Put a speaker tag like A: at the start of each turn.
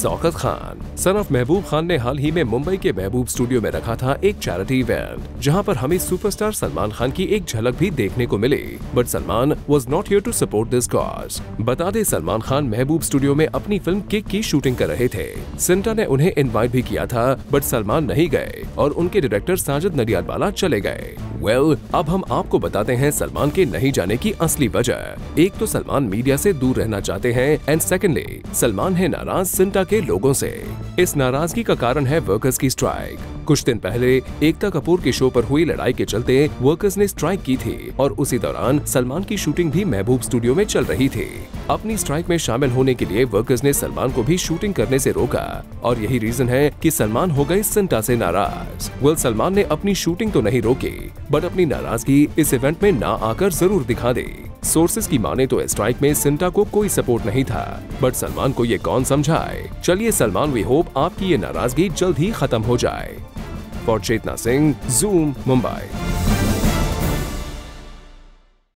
A: शौकत खान। सन of Mehboob Khan ने हाल ही में मुंबई के महबूब स्टूडियो में रखा था एक चैरिटी इवेंट जहाँ पर हमें सुपरस्टार सलमान खान की एक झलक भी देखने को मिली। But Salman was not here to support this cause बता दे, सलमान खान महबूब स्टूडियो में अपनी फ़िल्म किक की शूटिंग कर रहे थे। सिंटा ने उन्हें इन्वाइट भी किया था बट सलमान नहीं गए, और उनके डायरेक्टर साजिद नडियादवाला चले गए। वेल well, अब हम आपको बताते हैं सलमान के नहीं जाने की असली वजह। एक तो सलमान मीडिया से दूर रहना चाहते हैं एंड सेकेंडली सलमान है नाराज़ सिंटा के लोगों से। इस नाराज़गी का कारण है वर्कर्स की स्ट्राइक कुछ दिन पहले एकता कपूर के शो पर हुई लड़ाई के चलते वर्कर्स ने स्ट्राइक की थी और उसी दौरान सलमान की शूटिंग भी महबूब स्टूडियो में चल रही थी। अपनी स्ट्राइक में शामिल होने के लिए वर्कर्स ने सलमान को भी शूटिंग करने से रोका और यही रीजन है कि सलमान हो गए सिंटा से नाराज़। वेल सलमान ने अपनी शूटिंग तो नहीं रोकी। बट अपनी नाराज़गी इस इवेंट में ना आकर ज़रूर दिखा दे। सोर्सेज की माने तो स्ट्राइक में सिंटा को कोई सपोर्ट नहीं था। बट सलमान को ये कौन समझाए? चलिए सलमान वी होप आपकी ये नाराज़गी जल्द ही खत्म हो जाए। और चेतना सिंह जूम मुंबई